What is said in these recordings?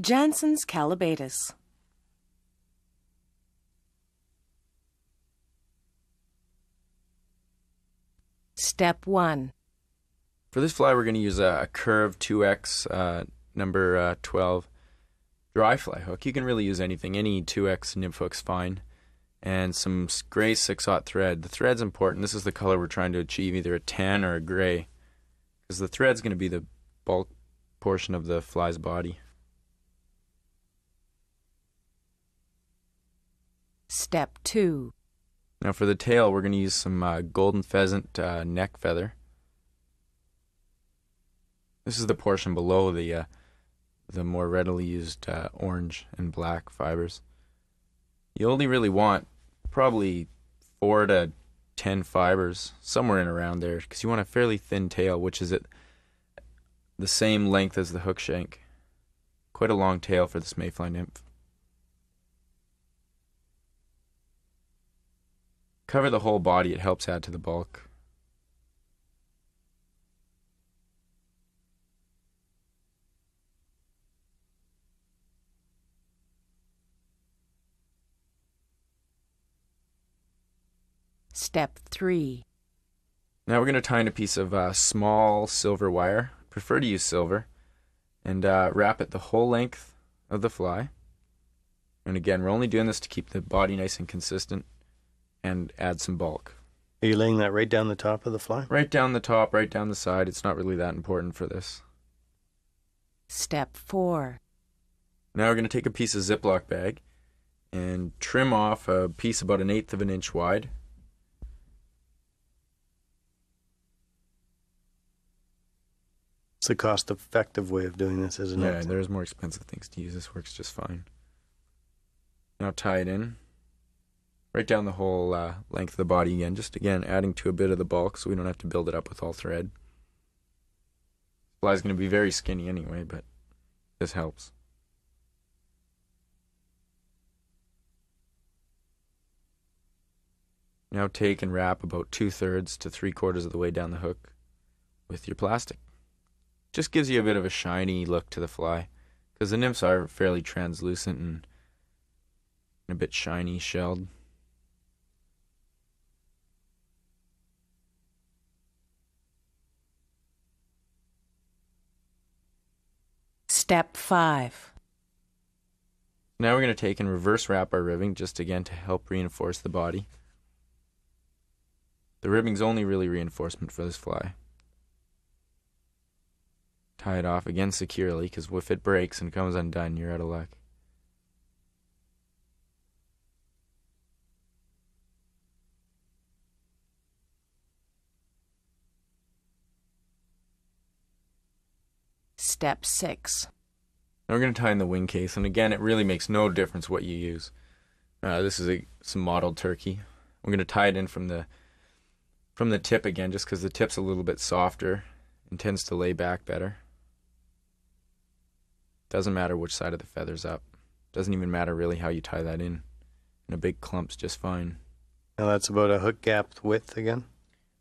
Janssen's Callibaetis. Step 1. For this fly, we're going to use a, a Curve 2X uh, number uh, 12 dry fly hook. You can really use anything. Any 2X nymph hook's fine. And some gray 6-aught thread. The thread's important. This is the color we're trying to achieve, either a tan or a gray. Because the thread's going to be the bulk portion of the fly's body. Step 2. Now for the tail, we're going to use some uh, golden pheasant uh, neck feather. This is the portion below the uh, the more readily used uh, orange and black fibers. You only really want probably four to ten fibers, somewhere in around there, because you want a fairly thin tail, which is at the same length as the hook shank. Quite a long tail for this mayfly nymph. Cover the whole body, it helps add to the bulk. Step 3. Now we're going to tie in a piece of uh, small silver wire. Prefer to use silver. And uh, wrap it the whole length of the fly. And again, we're only doing this to keep the body nice and consistent and add some bulk. Are you laying that right down the top of the fly? Right down the top, right down the side. It's not really that important for this. Step 4. Now we're going to take a piece of Ziploc bag and trim off a piece about an eighth of an inch wide. It's a cost effective way of doing this, isn't Yeah, it? there's more expensive things to use. This works just fine. Now tie it in. Right down the whole uh, length of the body again. Just again, adding to a bit of the bulk so we don't have to build it up with all thread. Fly's going to be very skinny anyway, but this helps. Now take and wrap about two thirds to three quarters of the way down the hook with your plastic just gives you a bit of a shiny look to the fly because the nymphs are fairly translucent and a bit shiny shelled. Step 5. Now we're going to take and reverse wrap our ribbing just again to help reinforce the body. The ribbing's only really reinforcement for this fly. Tie it off again securely because if it breaks and comes undone, you're out of luck. Step 6. Now we're going to tie in the wing case, and again, it really makes no difference what you use. Uh, this is a some mottled turkey. We're going to tie it in from the from the tip again, just because the tip's a little bit softer and tends to lay back better. Doesn't matter which side of the feather's up. Doesn't even matter really how you tie that in. And a big clump's just fine. Now that's about a hook gap width again.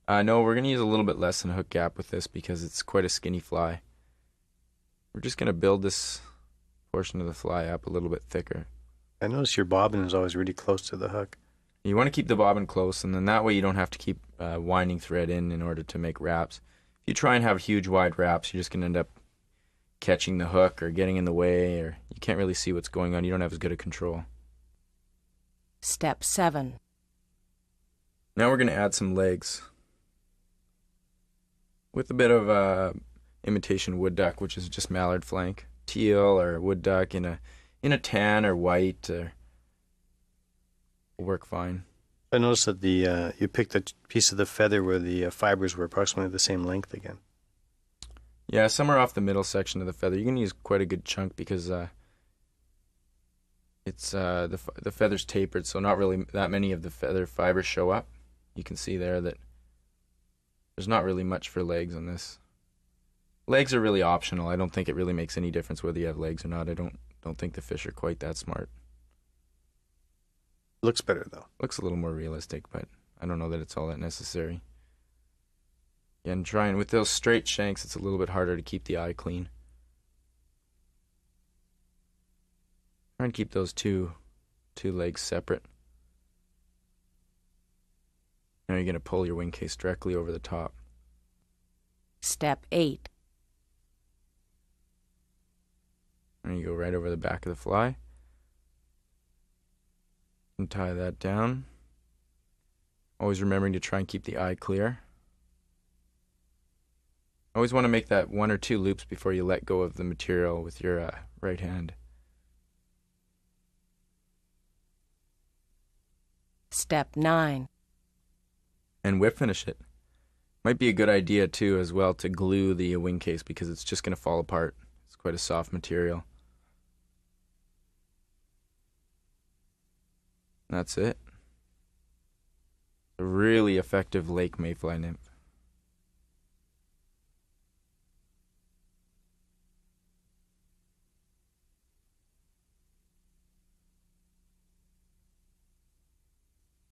Uh, no, we're going to use a little bit less than a hook gap with this because it's quite a skinny fly. We're just going to build this portion of the fly up a little bit thicker. I notice your bobbin is always really close to the hook. You want to keep the bobbin close, and then that way you don't have to keep uh, winding thread in in order to make wraps. If you try and have huge wide wraps, you're just going to end up catching the hook or getting in the way, or you can't really see what's going on. You don't have as good a control. Step 7. Now we're going to add some legs with a bit of uh, imitation wood duck, which is just mallard flank, teal or wood duck in a in a tan or white, or will work fine. I noticed that the uh, you picked a piece of the feather where the uh, fibers were approximately the same length again. Yeah, somewhere off the middle section of the feather. You can use quite a good chunk because uh, it's uh, the the feather's tapered, so not really that many of the feather fibers show up. You can see there that there's not really much for legs on this. Legs are really optional. I don't think it really makes any difference whether you have legs or not. I don't don't think the fish are quite that smart. Looks better though. Looks a little more realistic, but I don't know that it's all that necessary. Yeah, and trying with those straight shanks, it's a little bit harder to keep the eye clean. Try and keep those two two legs separate. Now you're going to pull your wing case directly over the top. Step 8. And you go right over the back of the fly. And tie that down. Always remembering to try and keep the eye clear. Always want to make that one or two loops before you let go of the material with your uh, right hand. Step 9. And whip finish it. Might be a good idea too, as well, to glue the wing case because it's just going to fall apart. Quite a soft material. That's it. A really effective lake mayfly nymph.